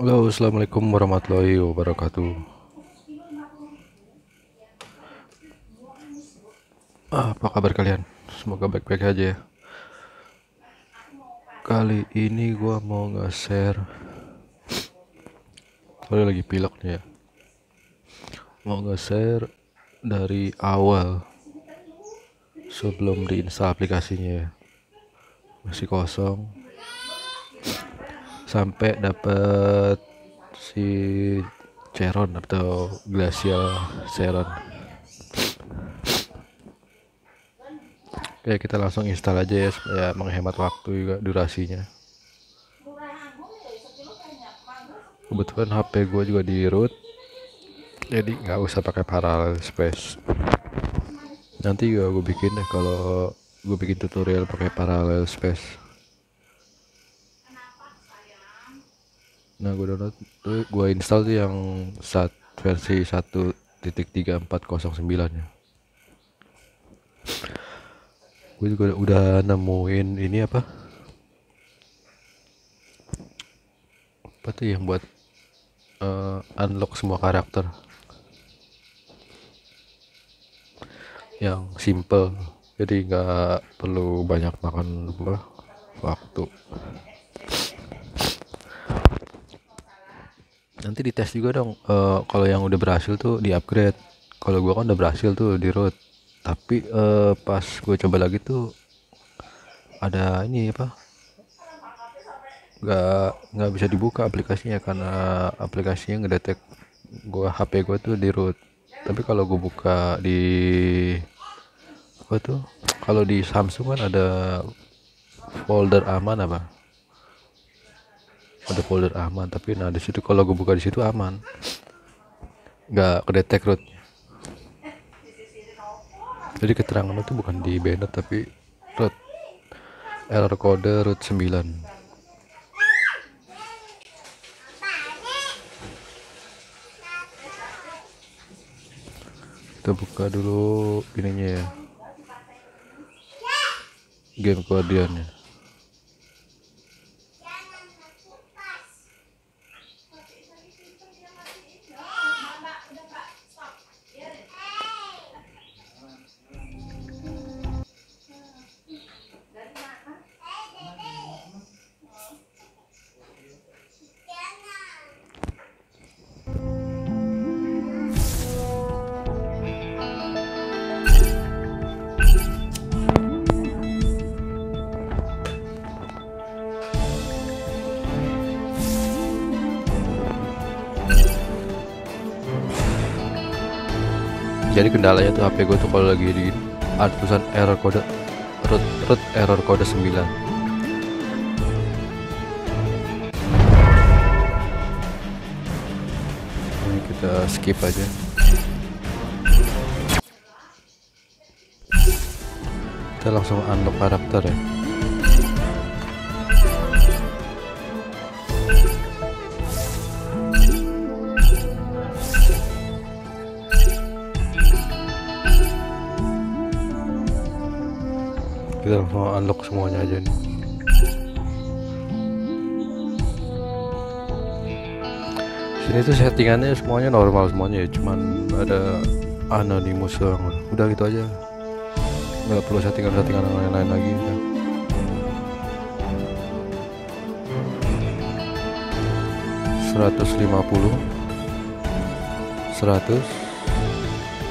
Halo, assalamualaikum warahmatullahi wabarakatuh. Apa kabar kalian? Semoga baik-baik aja ya. Kali ini gua mau nge-share. Sorry lagi pilek nih ya. Mau nge-share dari awal sebelum diinstal aplikasinya ya. Masih kosong sampai dapat si Ceron atau Glacial Ceron Oke kita langsung install aja ya supaya menghemat waktu juga durasinya. Kebetulan HP gue juga di root jadi nggak usah pakai parallel space. Nanti gue bikin deh kalau gue bikin tutorial pakai parallel space nah gue download tuh gue install tuh yang saat versi 1.3409 ya. Gue juga udah nemuin ini apa? Apa tuh yang buat uh, unlock semua karakter? Yang simple jadi nggak perlu banyak makan waktu nanti dites juga dong uh, kalau yang udah berhasil tuh di upgrade. Kalau gua kan udah berhasil tuh di root tapi uh, pas gue coba lagi tuh ada ini apa nggak nggak bisa dibuka aplikasinya karena aplikasinya ngedetek gua HP gua tuh di root tapi kalau gue buka di apa tuh kalau di Samsung kan ada folder aman apa ada folder aman. Tapi nah di situ kalau gue buka di situ aman. Nggak kedetek root jadi keterangan itu bukan di banner tapi root error kode root 9 kita buka dulu ininya ya. Game kodeannya jadi kendalanya tuh HP gue tuh kalau lagi di ada error kode root, root error kode 9 ini kita skip aja. Kita langsung unlock karakter ya langsung unlock semuanya aja nih. Sini tuh settingannya semuanya normal semuanya ya cuman ada anonymous doang. Udah gitu aja. Nggak perlu settingan-settingan lain-lain lagi ya. seratus lima puluh seratus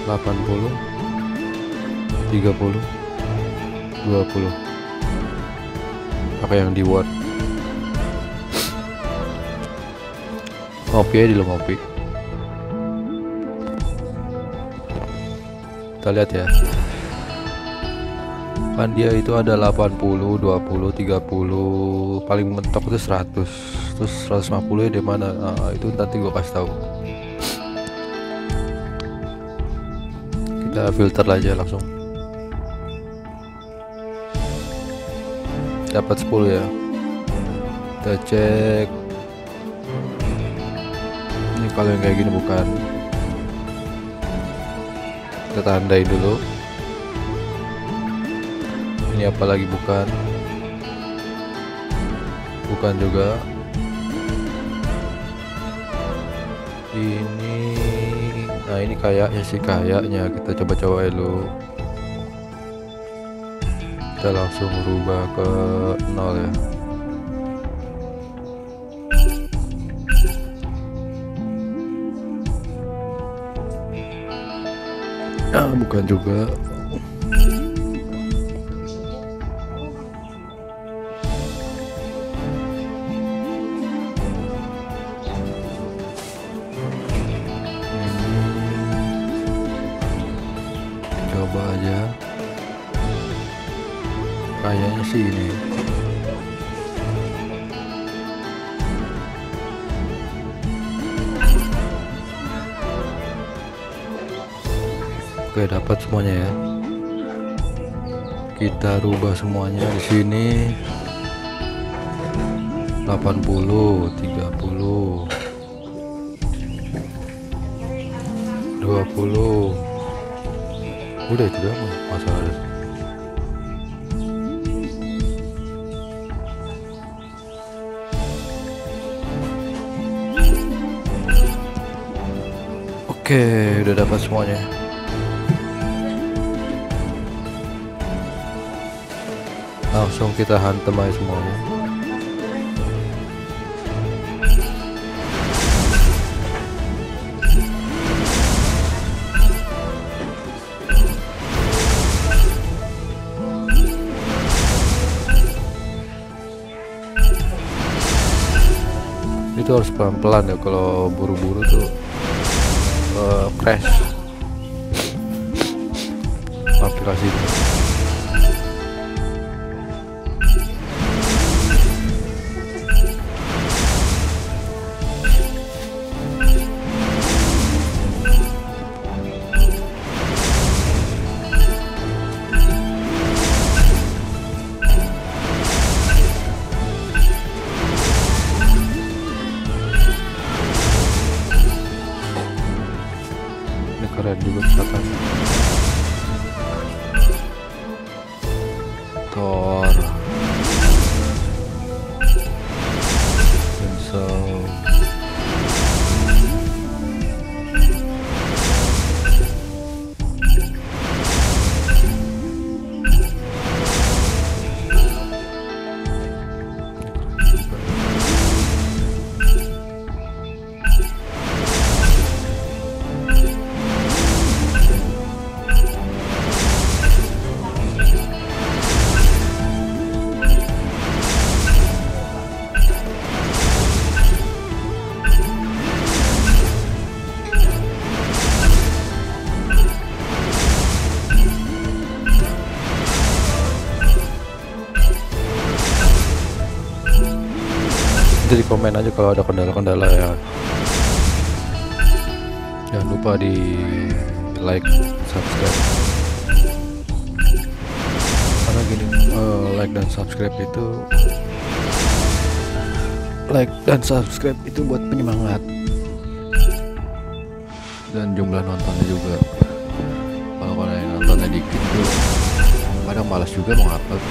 delapan puluh tiga puluh 20 pakai yang di word ngopi aja dulu ngopi. Kita lihat ya. Kan dia itu ada 80 20 30 paling mentok itu 100 terus 150 ya di mana? Nah, itu nanti gua kasih tahu. Kita filter aja langsung dapat 10 ya. Kita cek. Ini kalau yang kayak gini bukan. Kita tandai dulu. Ini apalagi bukan. Bukan juga. Ini nah ini kayaknya sih kayaknya. Kita coba-coba dulu kita langsung rubah ke nol ya. Ah, bukan juga kayaknya sih ini. Oke dapat semuanya ya. Kita rubah semuanya di sini. 80 30 20 udah itu doang masalah oke udah dapat semuanya. Langsung kita hantem aja semuanya. Itu harus pelan-pelan ya kalau buru-buru tuh uh, crash aplikasi ini jadi komen aja kalau ada kendala-kendala ya. Jangan lupa di like subscribe. Karena gini eh, like dan subscribe itu like dan subscribe itu buat penyemangat. Dan jumlah nontonnya juga. Kalau kalian nontonnya dikit tuh kadang malas juga mau upload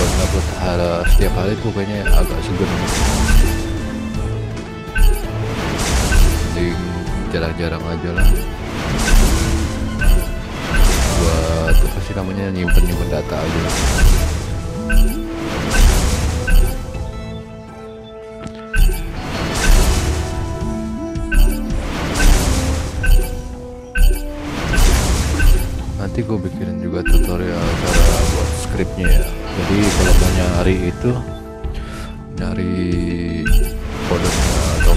buat ngupload hari setiap hari tuh kayaknya agak segan mending jarang-jarang aja lah. Buat apa sih namanya nyimpen nyimpen data aja. Nanti gue bikinin juga tutorial cara scriptnya ya. Jadi kalau mau nyari itu nyari kodenya atau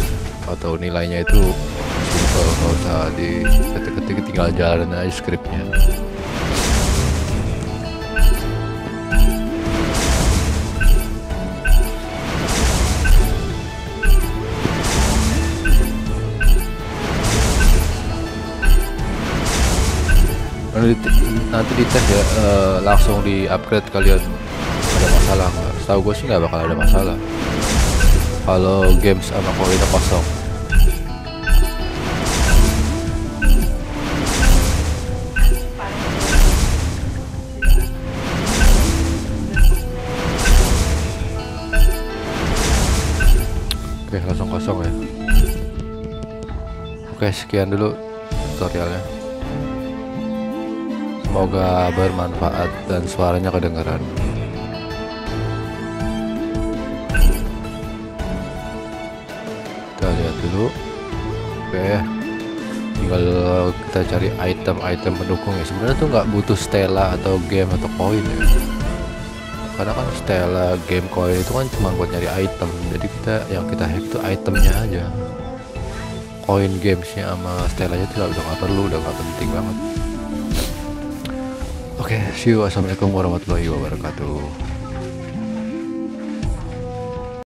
atau nilainya itu nggak usah di ketik-ketik tinggal jalan aja scriptnya. Nanti, nanti dites ya eh, langsung di upgrade kalian. Ada masalah nggak? Setahu gue sih nggak bakal ada masalah. Kalau games sama koinnya kosong. Oke langsung kosong ya. Oke sekian dulu tutorialnya semoga bermanfaat dan suaranya kedengaran kita lihat dulu. Oke tinggal kita cari item-item pendukung ya. Sebenarnya tuh nggak butuh stella atau game atau koin ya. Karena kan stella game koin itu kan cuma buat nyari item. Jadi kita yang kita hack itu itemnya aja. Koin gamesnya sama stella nya tidak udah nggak perlu udah nggak penting banget oke okay, see you. Assalamualaikum warahmatullahi wabarakatuh